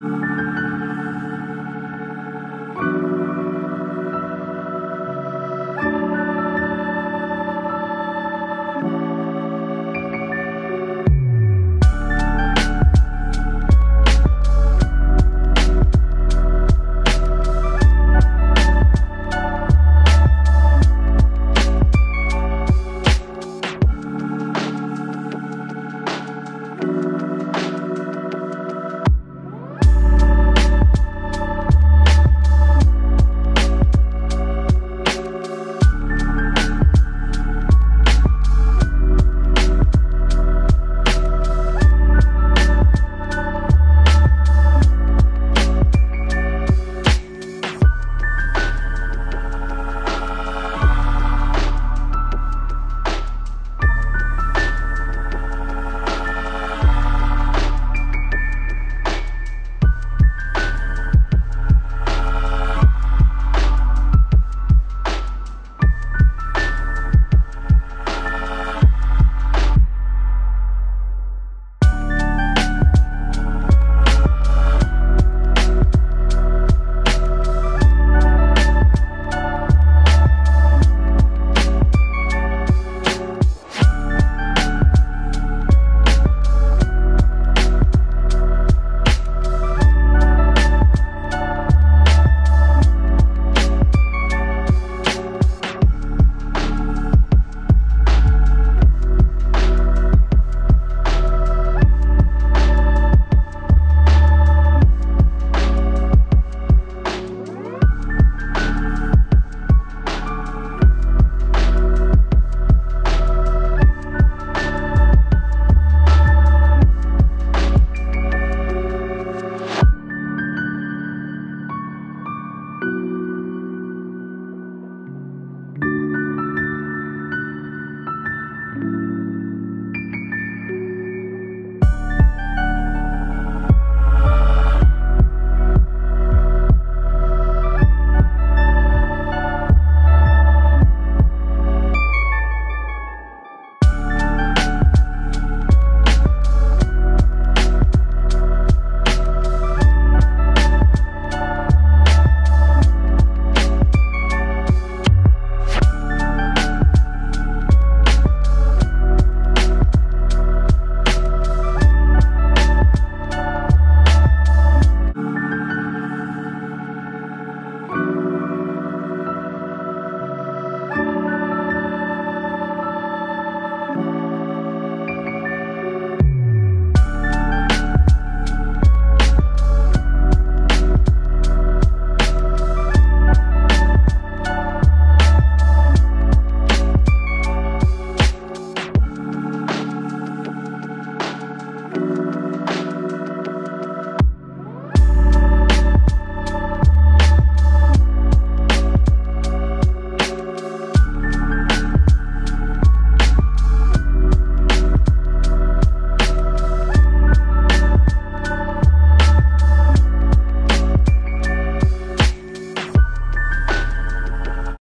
you.